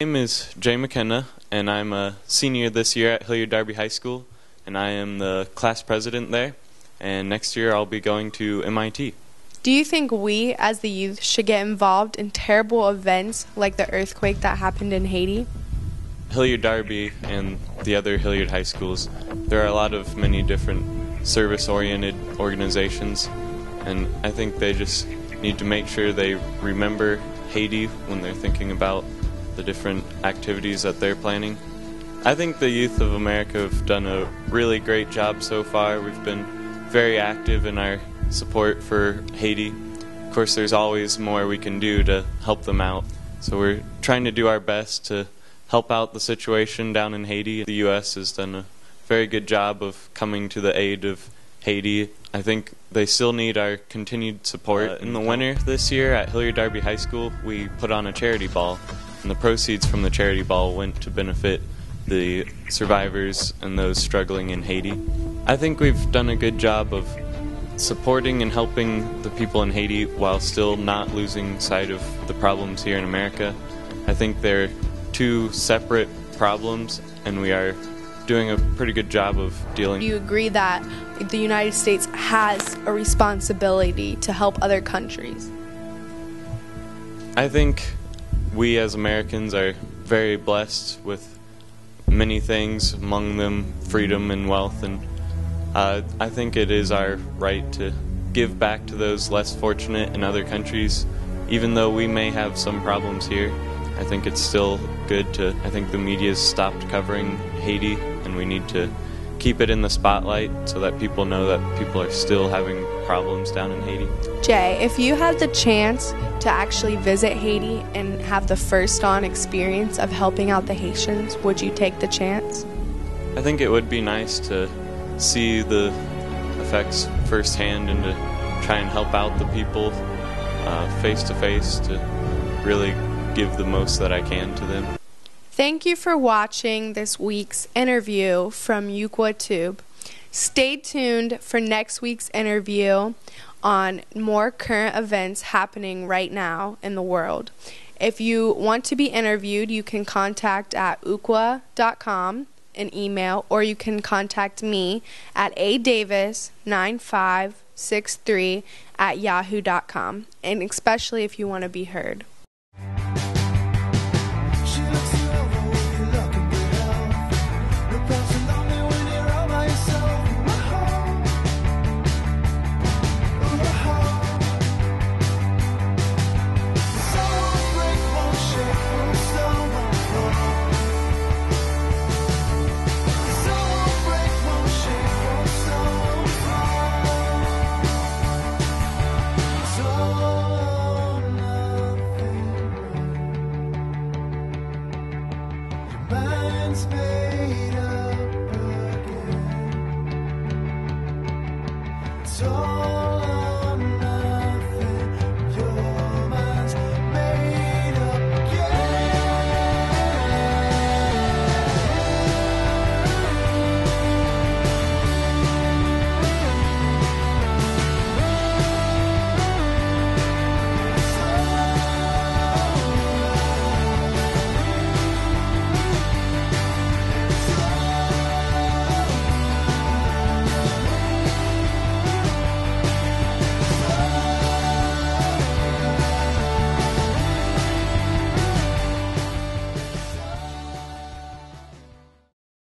My name is Jay McKenna, and I'm a senior this year at Hilliard Darby High School, and I am the class president there. And next year I'll be going to MIT. Do you think we, as the youth, should get involved in terrible events like the earthquake that happened in Haiti? Hilliard Darby and the other Hilliard high schools, there are a lot of many different service oriented organizations, and I think they just need to make sure they remember Haiti when they're thinking about the different activities that they're planning. I think the youth of America have done a really great job so far. We've been very active in our support for Haiti. Of course, there's always more we can do to help them out. So we're trying to do our best to help out the situation down in Haiti. The U.S. has done a very good job of coming to the aid of Haiti. I think they still need our continued support. Uh, in the winter this year at Hilliard Darby High School, we put on a charity ball, and the proceeds from the charity ball went to benefit the survivors and those struggling in Haiti. I think we've done a good job of supporting and helping the people in Haiti while still not losing sight of the problems here in America. I think they're two separate problems, and we are doing a pretty good job of dealing. Do you agree that the United States has a responsibility to help other countries? I think we as Americans are very blessed with many things, among them freedom and wealth, and uh, I think it is our right to give back to those less fortunate in other countries, even though we may have some problems here. I think it's still good to. I think the media's stopped covering Haiti, and we need to keep it in the spotlight so that people know that people are still having problems down in Haiti. Jay, if you had the chance to actually visit Haiti and have the first on experience of helping out the Haitians, would you take the chance? I think it would be nice to see the effects firsthand and to try and help out the people uh, face to face to really give the most that I can to them. Thank you for watching this week's interview from UKUWA Tube. Stay tuned for next week's interview on more current events happening right now in the world. If you want to be interviewed, you can contact at ukuwa.com an email or you can contact me at adavis9563 at yahoo.com and especially if you want to be heard.